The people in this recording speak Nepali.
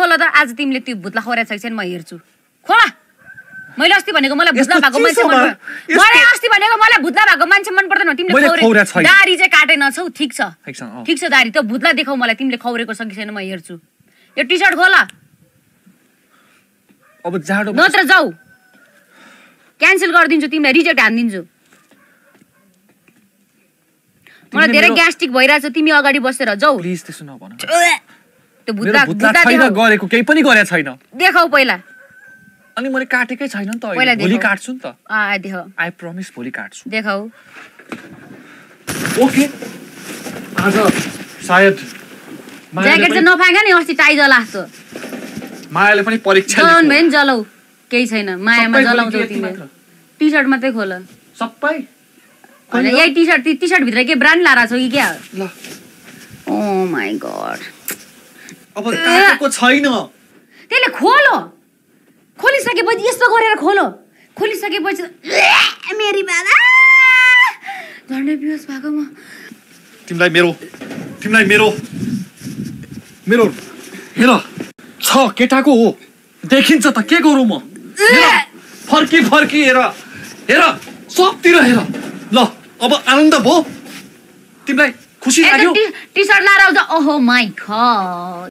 खोल त आज तिमीले त्यो भुत्ला कि छैन म हेर्छु। खोला। मैले अस्ति भनेको मलाई भुत्ला भएको मान्छे मन मैले अस्ति भनेको मलाई भुत्ला भएको मान्छे मन पर्दैन तिमीले खौरे-। दारी चाहिँ काटेनछौ ठिक छ। ठिक छ। ठिक छ दारी त्यो भुत्ला देखाउ मलाई तिमीले खौरेको छ कि छैन म हेर्छु। यो टी सर्ट खोला। अब जाडो नत्र जाऊ। क्यान्सल गरिदिन्छु तिमीलाई रिजेक्ट हानिदिन्छु। मलाई धेरै ग्यास्ट्रिक भइरहेछ तिमी अगाडि बसेर जाऊ। प्लिज त्यसो नभन। त्यो छैन देखाऊ। गरेको केही पनि गरेको छैन। देखाऊ पहिला। अनि मैले काटेकै छैन नि त भोलि। काट्छु नि त। आई प्रमिस भोलि काट्छु। देखाऊ। ओके। आज सायद ज्याकेट चाहिँ नफाँक नि अस्ति टाइ जलास्तो मायाले पनि परीक्षा लिएको। भयो नि जलाउ केही छैन। मायामा जलाउँछौ मात्र। टी सर्ट मात्रै। खोल। सबै? होइन यही टी सर्ट टी सर्ट भित्र के ब्रान्ड लाएर छौ कि क्या? ल। ओ माई गड अब काटेको छैन। त्यसले खोलो। खोलिसकेपछि यस्तो गरेर खोलो। खोलिसकेपछि मेरी बाबा। झन्डै बिहोस भएको म। तिमीलाई मेरो तिमीलाई मेरो मेरो हेर छ केटाको हो। देखिन्छ त के गरौँ म? हेर फर्की फर्की हेर हेर सबतिर हेर। ल अब आनन्द भयो तिमीलाई खुसी लाग्यो? टी सर्ट लाएर आउँछ। ओहो माई गड